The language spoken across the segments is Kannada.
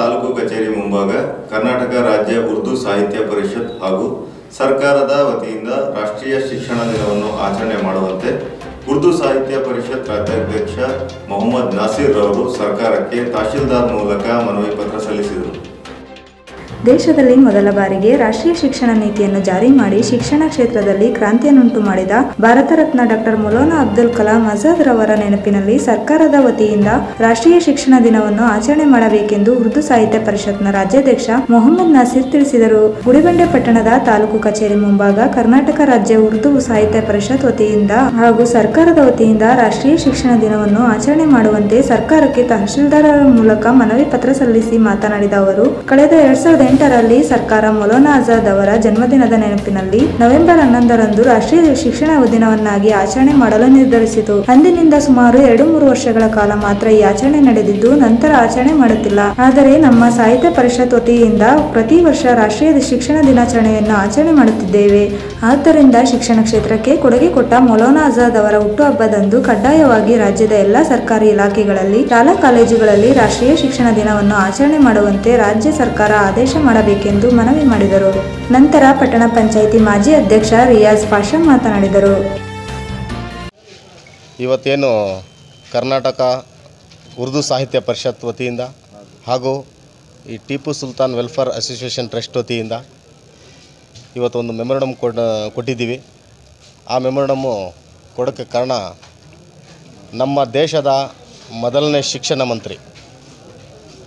ತಾಲೂಕು ಕಚೇರಿ ಮುಂಭಾಗ ಕರ್ನಾಟಕ ರಾಜ್ಯ ಉರ್ದು ಸಾಹಿತ್ಯ ಪರಿಷತ್ ಹಾಗೂ ಸರ್ಕಾರದ ವತಿಯಿಂದ ರಾಷ್ಟ್ರೀಯ ಶಿಕ್ಷಣ ದಿನವನ್ನು ಆಚರಣೆ ಮಾಡುವಂತೆ ಉರ್ದು ಸಾಹಿತ್ಯ ಪರಿಷತ್ ರಾಜ್ಯಾಧ್ಯಕ್ಷ ಮೊಹಮ್ಮದ್ ನಾಸೀರ್ ರವರು ಸರ್ಕಾರಕ್ಕೆ ತಹಶೀಲ್ದಾರ್ ಮೂಲಕ ಮನವಿ ಪತ್ರ ಸಲ್ಲಿಸಿದರು. ದೇಶದಲ್ಲಿ ಮೊದಲ ಬಾರಿಗೆ ರಾಷ್ಟ್ರೀಯ ಶಿಕ್ಷಣ ನೀತಿಯನ್ನು ಜಾರಿ ಮಾಡಿ ಶಿಕ್ಷಣ ಕ್ಷೇತ್ರದಲ್ಲಿ ಕ್ರಾಂತಿಯನ್ನುಂಟು ಮಾಡಿದ ಭಾರತ ರತ್ನ ಡಾಕ್ಟರ್ ಮೌಲಾನಾ ಅಬ್ದುಲ್ ಕಲಾಂ ಆಜಾದ್ ರವರ ನೆನಪಿನಲ್ಲಿ ಸರ್ಕಾರದ ವತಿಯಿಂದ ರಾಷ್ಟ್ರೀಯ ಶಿಕ್ಷಣ ದಿನವನ್ನು ಆಚರಣೆ ಮಾಡಬೇಕೆಂದು ಉರ್ದು ಸಾಹಿತ್ಯ ಪರಿಷತ್ನ ರಾಜ್ಯಾಧ್ಯಕ್ಷ ಮೊಹಮ್ಮದ್ ನಾಸೀರ್ ತಿಳಿಸಿದರು. ಗುಡಿಬಂಡೆ ಪಟ್ಟಣದ ತಾಲೂಕು ಕಚೇರಿ ಮುಂಭಾಗ ಕರ್ನಾಟಕ ರಾಜ್ಯ ಉರ್ದು ಸಾಹಿತ್ಯ ಪರಿಷತ್ ವತಿಯಿಂದ ಹಾಗೂ ಸರ್ಕಾರದ ವತಿಯಿಂದ ರಾಷ್ಟ್ರೀಯ ಶಿಕ್ಷಣ ದಿನವನ್ನು ಆಚರಣೆ ಮಾಡುವಂತೆ ಸರ್ಕಾರಕ್ಕೆ ತಹಶೀಲ್ದಾರರ ಮೂಲಕ ಮನವಿ ಪತ್ರ ಸಲ್ಲಿಸಿ ಮಾತನಾಡಿದ ಅವರು, ಕಳೆದ ಎರಡ್ ಸಾವಿರದ ಎಂಟರಲ್ಲಿ ಸರ್ಕಾರ ಮೌಲಾನಾ ಆಜಾದ್ ಅವರ ಜನ್ಮದಿನದ ನೆನಪಿನಲ್ಲಿ ನವೆಂಬರ್ ಹನ್ನೊಂದರಂದು ರಾಷ್ಟ್ರೀಯ ಶಿಕ್ಷಣ ದಿನವನ್ನಾಗಿ ಆಚರಣೆ ಮಾಡಲು ನಿರ್ಧರಿಸಿತು. ಅಂದಿನಿಂದ ಸುಮಾರು ಎರಡು ಮೂರು ವರ್ಷಗಳ ಕಾಲ ಮಾತ್ರ ಈ ಆಚರಣೆ ನಡೆದಿದ್ದು, ನಂತರ ಆಚರಣೆ ಮಾಡುತ್ತಿಲ್ಲ. ಆದರೆ ನಮ್ಮ ಸಾಹಿತ್ಯ ಪರಿಷತ್ ವತಿಯಿಂದ ಪ್ರತಿ ವರ್ಷ ರಾಷ್ಟ್ರೀಯ ಶಿಕ್ಷಣ ದಿನಾಚರಣೆಯನ್ನು ಆಚರಣೆ ಮಾಡುತ್ತಿದ್ದೇವೆ. ಆದ್ದರಿಂದ ಶಿಕ್ಷಣ ಕ್ಷೇತ್ರಕ್ಕೆ ಕೊಡುಗೆ ಕೊಟ್ಟ ಮೌಲಾನಾ ಆಜಾದ್ ಅವರ ಹುಟ್ಟುಹಬ್ಬದಂದು ಕಡ್ಡಾಯವಾಗಿ ರಾಜ್ಯದ ಎಲ್ಲಾ ಸರ್ಕಾರಿ ಇಲಾಖೆಗಳಲ್ಲಿ ಶಾಲಾ ಕಾಲೇಜುಗಳಲ್ಲಿ ರಾಷ್ಟ್ರೀಯ ಶಿಕ್ಷಣ ದಿನವನ್ನು ಆಚರಣೆ ಮಾಡುವಂತೆ ರಾಜ್ಯ ಸರ್ಕಾರ ಆದೇಶ ಮಾಡಬೇಕೆಂದು ಮನವಿ ಮಾಡಿದರು. ನಂತರ ಪಟ್ಟಣ ಪಂಚಾಯಿತಿ ಮಾಜಿ ಅಧ್ಯಕ್ಷ ರಿಯಾಜ್ ಪಾಷಾ ಮಾತನಾಡಿದರು. ಇವತ್ತೇನು ಕರ್ನಾಟಕ ಉರ್ದು ಸಾಹಿತ್ಯ ಪರಿಷತ್ ವತಿಯಿಂದ ಹಾಗೂ ಈ Tipu Sultan welfare association trust ವತಿಯಿಂದ ಇವತ್ತೊಂದು ಮೆಮೊರಂಡಮ್ ಕೊಟ್ಟಿದ್ದೀವಿ. ಆ ಮೆಮೊರಂಡಮ್ಮು ಕೊಡೋಕ್ಕೆ ಕಾರಣ ನಮ್ಮ ದೇಶದ ಮೊದಲನೇ ಶಿಕ್ಷಣ ಮಂತ್ರಿ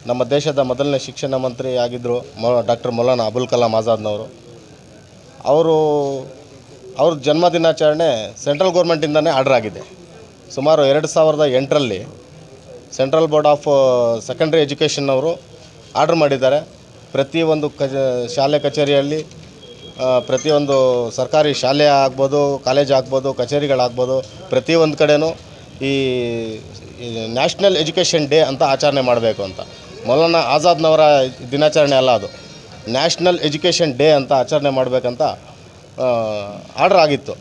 ನಮ್ಮ ದೇಶದ ಮೊದಲನೇ ಶಿಕ್ಷಣ ಮಂತ್ರಿ ಆಗಿದ್ದರು ಡಾಕ್ಟರ್ ಮೌಲಾನಾ ಅಬುಲ್ ಕಲಾಂ ಆಜಾದ್ನವರು. ಅವರು, ಅವ್ರ ಜನ್ಮ ದಿನಾಚರಣೆ ಸೆಂಟ್ರಲ್ ಗೌರ್ಮೆಂಟಿಂದನೇ ಆರ್ಡರ್ ಆಗಿದೆ. ಸುಮಾರು ಎರಡು ಸಾವಿರದ ಎಂಟರಲ್ಲಿ ಸೆಂಟ್ರಲ್ ಬೋರ್ಡ್ ಆಫ್ ಸೆಕೆಂಡ್ರಿ ಎಜುಕೇಷನ್ನವರು ಆರ್ಡರ್ ಮಾಡಿದ್ದಾರೆ. ಪ್ರತಿಯೊಂದು ಕ, ಶಾಲೆ ಕಚೇರಿಯಲ್ಲಿ ಪ್ರತಿಯೊಂದು ಸರ್ಕಾರಿ ಶಾಲೆ ಆಗ್ಬೋದು, ಕಾಲೇಜ್ ಆಗ್ಬೋದು, ಕಚೇರಿಗಳಾಗ್ಬೋದು ಪ್ರತಿಯೊಂದು ಕಡೆಯೂ ಈ ನ್ಯಾಷನಲ್ ಎಜುಕೇಷನ್ ಡೇ ಅಂತ ಆಚರಣೆ ಮಾಡಬೇಕು ಅಂತ. ಮೌಲಾನಾ ಆಜಾದ್ನವರ ದಿನಾಚರಣೆ ಅಲ್ಲ ಅದು. ನ್ಯಾಷನಲ್ ಎಜುಕೇಷನ್ ಡೇ ಅಂತ ಆಚರಣೆ ಮಾಡಬೇಕಂತ ಆರ್ಡರ್ ಆಗಿತ್ತು.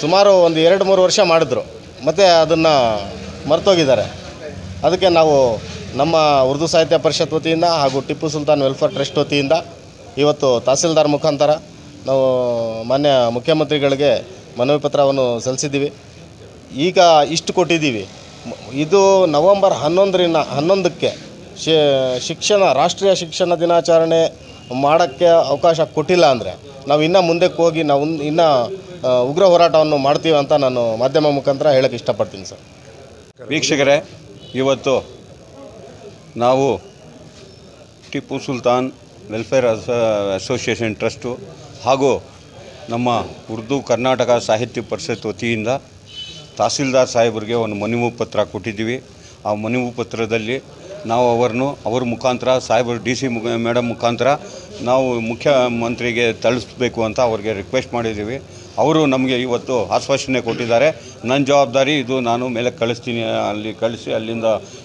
ಸುಮಾರು ಒಂದು ಎರಡು ಮೂರು ವರ್ಷ ಮಾಡಿದ್ರು. ಮತ್ತು ಅದನ್ನು ಮರ್ತೋಗಿದ್ದಾರೆ. ಅದಕ್ಕೆ ನಾವು ನಮ್ಮ ಉರ್ದು ಸಾಹಿತ್ಯ ಪರಿಷತ್ ವತಿಯಿಂದ ಹಾಗೂ ಟಿಪ್ಪು ಸುಲ್ತಾನ್ ವೆಲ್ಫೇರ್ ಟ್ರಸ್ಟ್ ವತಿಯಿಂದ ಇವತ್ತು ತಹಸೀಲ್ದಾರ್ ಮುಖಾಂತರ ನಾವು ಮಾನ್ಯ ಮುಖ್ಯಮಂತ್ರಿಗಳಿಗೆ ಮನವಿ ಪತ್ರವನ್ನು ಸಲ್ಲಿಸಿದ್ದೀವಿ. ಈಗ ಇಷ್ಟು ಕೊಟ್ಟಿದ್ದೀವಿ. ಇದು ನವಂಬರ್ ಹನ್ನೊಂದರಿಂದ ಹನ್ನೊಂದಕ್ಕೆ ಶಿಕ್ಷಣ, ರಾಷ್ಟ್ರೀಯ ಶಿಕ್ಷಣ ದಿನಾಚರಣೆ ಮಾಡೋಕ್ಕೆ ಅವಕಾಶ ಕೊಟ್ಟಿಲ್ಲ ಅಂದರೆ ನಾವು ಇನ್ನೂ ಮುಂದಕ್ಕೆ ಹೋಗಿ ನಾವು ಇನ್ನೂ ಉಗ್ರ ಹೋರಾಟವನ್ನು ಮಾಡ್ತೀವಿ ಅಂತ ನಾನು ಮಾಧ್ಯಮ ಮುಖಾಂತರ ಹೇಳೋಕ್ಕೆ ಇಷ್ಟಪಡ್ತೀನಿ ಸರ್. ವೀಕ್ಷಕರೇ, ಇವತ್ತು ನಾವು ಟಿಪ್ಪು ಸುಲ್ತಾನ್ ವೆಲ್ಫೇರ್ ಅಸ, ಅಸೋಸಿಯೇಷನ್ ಟ್ರಸ್ಟು ಹಾಗೂ ನಮ್ಮ ಉರ್ದು ಕರ್ನಾಟಕ ಸಾಹಿತ್ಯ ಪರಿಷತ್ ವತಿಯಿಂದ ತಹಸೀಲ್ದಾರ್ ಸಾಹೇಬರಿಗೆ ಒಂದು ಮನವಿ ಪತ್ರ ಕೊಟ್ಟಿದ್ದೀವಿ. ಆ ಮನವಿ ಪತ್ರದಲ್ಲಿ ನಾವು ಅವರನ್ನು, ಅವ್ರ ಮುಖಾಂತರ, ಸಾಹೇಬರು ಡಿ ಸಿ ಮುಖ ಮೇಡಮ್ ಮುಖಾಂತರ ನಾವು ಮುಖ್ಯಮಂತ್ರಿಗೆ ತಳಿಸ್ಬೇಕು ಅಂತ ಅವ್ರಿಗೆ ರಿಕ್ವೆಸ್ಟ್ ಮಾಡಿದ್ದೀವಿ. ಅವರು ನಮಗೆ ಇವತ್ತು ಆಶ್ವಾಸನೆ ಕೊಟ್ಟಿದ್ದಾರೆ. ನನ್ನ ಜವಾಬ್ದಾರಿ ಇದು, ನಾನು ಮೇಲೆ ಕಳಿಸ್ತೀನಿ, ಅಲ್ಲಿ ಕಳಿಸಿ, ಅಲ್ಲಿಂದ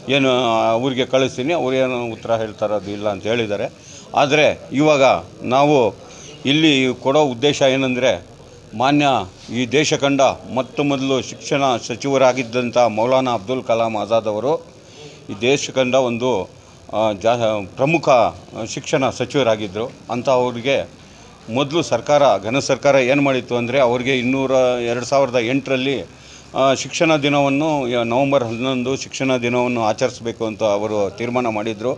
ಏನು ಅವ್ರಿಗೆ ಕಳಿಸ್ತೀನಿ ಅವ್ರೇನು ಉತ್ತರ ಹೇಳ್ತಾರೆ ಇಲ್ಲ ಅಂತ ಹೇಳಿದ್ದಾರೆ. ಆದರೆ ಇವಾಗ ನಾವು ಇಲ್ಲಿ ಕೊಡೋ ಉದ್ದೇಶ ಏನಂದರೆ, ಮಾನ್ಯ ಈ ದೇಶ ಕಂಡ ಮೊತ್ತ ಮೊದಲು ಶಿಕ್ಷಣ ಸಚಿವರಾಗಿದ್ದಂಥ ಮೌಲಾನಾ ಅಬ್ದುಲ್ ಕಲಾಂ ಆಜಾದ್ ಅವರು ಈ ದೇಶ ಕಂಡ ಒಂದು ಜಾ, ಪ್ರಮುಖ ಶಿಕ್ಷಣ ಸಚಿವರಾಗಿದ್ದರು ಅಂತ ಅವರಿಗೆ ಮೊದಲು ಸರ್ಕಾರ, ಘನ ಸರ್ಕಾರ ಏನು ಮಾಡಿತ್ತು ಅಂದರೆ ಅವ್ರಿಗೆ ಇನ್ನೂರ ಎರಡು ಸಾವಿರದ ಎಂಟರಲ್ಲಿ ಶಿಕ್ಷಣ ದಿನವನ್ನು ನವಂಬರ್ ಹನ್ನೊಂದು ಶಿಕ್ಷಣ ದಿನವನ್ನು ಆಚರಿಸಬೇಕು ಅಂತ ಅವರು ತೀರ್ಮಾನ ಮಾಡಿದರು.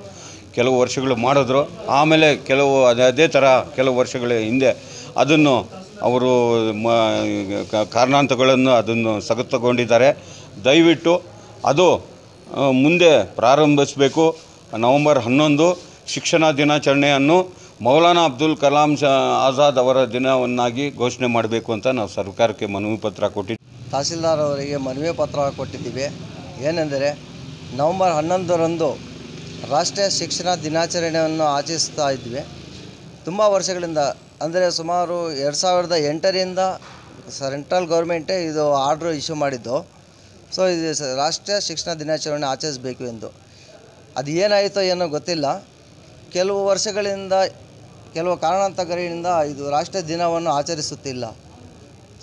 ಕೆಲವು ವರ್ಷಗಳು ಮಾಡಿದ್ರು. ಆಮೇಲೆ ಕೆಲವು, ಅದೇ ಅದೇ ಥರ ಕೆಲವು ವರ್ಷಗಳ ಹಿಂದೆ ಅದನ್ನು ಅವರು, ಮ ಕಾರಣಾಂತಗಳನ್ನು ಅದನ್ನು ಸಗತಗೊಂಡಿದ್ದಾರೆ ದಯವಿಟ್ಟು ಅದು ಮುಂದೆ ಪ್ರಾರಂಭಿಸಬೇಕು. ನವಂಬರ್ ಹನ್ನೊಂದು ಶಿಕ್ಷಣ ದಿನಾಚರಣೆಯನ್ನು ಮೌಲಾನಾ ಅಬ್ದುಲ್ ಕಲಾಂ ಆಜಾದ್ ಅವರ ದಿನವನ್ನಾಗಿ ಘೋಷಣೆ ಮಾಡಬೇಕು ಅಂತ ನಾವು ಸರ್ಕಾರಕ್ಕೆ ಮನವಿ ಪತ್ರ ಕೊಟ್ಟಿದ್ದೀವಿ ತಹಸೀಲ್ದಾರ್ ಅವರಿಗೆ ಮನವಿ ಪತ್ರ ಕೊಟ್ಟಿದ್ದೀವಿ. ಏನೆಂದರೆ ನವಂಬರ್ ಹನ್ನೊಂದರಂದು ರಾಷ್ಟ್ರೀಯ ಶಿಕ್ಷಣ ದಿನಾಚರಣೆಯನ್ನು ಆಚರಿಸ್ತಾ ಇದ್ವಿ. ತುಂಬ ವರ್ಷಗಳಿಂದ, ಅಂದರೆ ಸುಮಾರು ಎರಡು ಸಾವಿರದ ಎಂಟರಿಂದ ಸೆಂಟ್ರಲ್ ಗೌರ್ಮೆಂಟೇ ಇದು ಆರ್ಡ್ರ್ ಇಶ್ಯೂ ಮಾಡಿದ್ದು. ಸೊ ಇದು ರಾಷ್ಟ್ರೀಯ ಶಿಕ್ಷಣ ದಿನಾಚರಣೆ ಆಚರಿಸಬೇಕು ಎಂದು. ಅದು ಏನಾಯಿತೋ ಏನೋ ಗೊತ್ತಿಲ್ಲ. ಕೆಲವು ವರ್ಷಗಳಿಂದ, ಕೆಲವು ಕಾರಣಾಂತರಗಳಿಂದ ಇದು ರಾಷ್ಟ್ರೀಯ ದಿನವನ್ನು ಆಚರಿಸುತ್ತಿಲ್ಲ.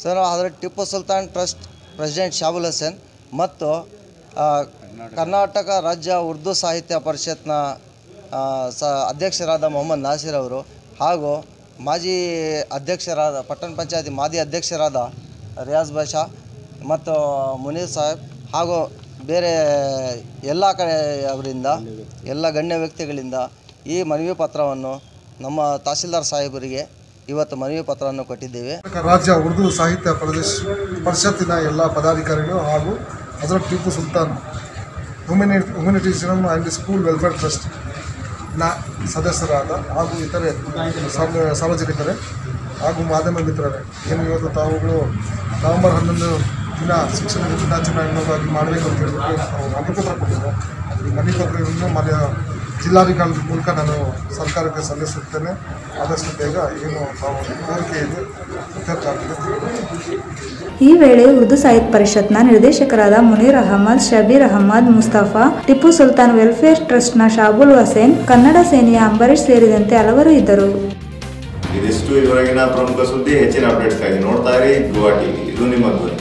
ಸೊ ನಾವು ಅದರ ಟಿಪ್ಪು ಸುಲ್ತಾನ್ ಟ್ರಸ್ಟ್ ಪ್ರೆಸಿಡೆಂಟ್ ಶಾಬುಲ್ ಹಸನ್ ಮತ್ತು ಕರ್ನಾಟಕ ರಾಜ್ಯ ಉರ್ದು ಸಾಹಿತ್ಯ ಪರಿಷತ್ನ ಸ ಅಧ್ಯಕ್ಷರಾದ ಮೊಹಮ್ಮದ್ ನಾಸಿರ್ ಅವರು ಹಾಗೂ ಮಾಜಿ ಅಧ್ಯಕ್ಷರಾದ, ಪಟ್ಟಣ ಪಂಚಾಯತಿ ಮಾಜಿ ಅಧ್ಯಕ್ಷರಾದ ರಿಯಾಜ್ ಬಾಷಾ ಮತ್ತು ಮುನೀರ್ ಸಾಹೇಬ್ ಹಾಗೂ ಬೇರೆ ಎಲ್ಲ ಕಡೆ ಅವರಿಂದ, ಎಲ್ಲ ಗಣ್ಯ ವ್ಯಕ್ತಿಗಳಿಂದ ಈ ಮನವಿ ಪತ್ರವನ್ನು ನಮ್ಮ ತಹಸೀಲ್ದಾರ್ ಸಾಹೇಬರಿಗೆ ಇವತ್ತು ಮನವಿ ಪತ್ರವನ್ನು ಕೊಟ್ಟಿದ್ದೇವೆ. ರಾಜ್ಯ ಉರ್ದು ಸಾಹಿತ್ಯ ಪ್ರದೇಶ ಪರಿಷತ್ತಿನ ಎಲ್ಲ ಪದಾಧಿಕಾರಿಗಳು ಹಾಗೂ ಹಜರತ್ ಟಿಪ್ಪು ಸುಲ್ತಾನ್ ಹ್ಯುಮನಿ ಹ್ಯುಮನಿಟೀಸಿಯಂ ಆ್ಯಂಡ್ ಸ್ಕೂಲ್ ವೆಲ್ಫೇರ್ ಟ್ರಸ್ಟ್ನ ಸದಸ್ಯರಾದ ಹಾಗೂ ಇತರೆ ಸಾರ್ವ- ಸಾರ್ವಜನಿಕರೇ ಹಾಗೂ ಮಾಧ್ಯಮ ಮಿತ್ರರೇ, ಏನು ಇವತ್ತು ತಾವುಗಳು ನವೆಂಬರ್ ಹನ್ನೊಂದು ದಿನ ಶಿಕ್ಷಣ ದಿನಾಚರಣೆಗಾಗಿ ಮಾಡಬೇಕು ಅಂತ ಹೇಳ್ಬಿಟ್ಟು ನಾವು ಮನವಿಪತ್ರ ಕೊಟ್ಟಿದ್ದೆ ಈ ಮನವಿಪತ್ರವನ್ನು ಮಾನ್ಯ ಜಿಲ್ಲಾಧಿಕಾರಿ ಮೂಲಕ ನಾನು ಸರ್ಕಾರಕ್ಕೆ ಸಲ್ಲಿಸುತ್ತೇನೆ. ಆದಷ್ಟು ಬೇಗ ಏನು ಕೋರಿಕೆ ಇದೆ. ಈ ವೇಳೆ ಉರ್ದು ಸಾಹಿತ್ಯ ಪರಿಷತ್ನ ನಿರ್ದೇಶಕರಾದ ಮುನೀರ್ ಅಹಮದ್ ಶಬೀರ್ ಅಹಮದ್ ಮುಸ್ತಫಾ ಟಿಪ್ಪು ಸುಲ್ತಾನ್ ವೆಲ್ಫೇರ್ ಟ್ರಸ್ಟ್ನ ಶಾಬುಲ್ ಹಸೇನ್ ಕನ್ನಡ ಸೇನೆಯ ಅಂಬರೀಶ್ ಸೇರಿದಂತೆ ಹಲವರು ಇದ್ದರು. ಇದಿಷ್ಟು ಇವರೆಗಿನ ಪ್ರಮುಖ ಸುದ್ದಿ ಹೆಚ್ಚಿನ ಅಪ್ಡೇಟ್ಸ್ಗಾಗಿ ನೋಡ್ತಾ ಇರಿ ಗುವಾಹಟಿ ಇದು ನಿಮ್ಮ ಧ್ವನಿ.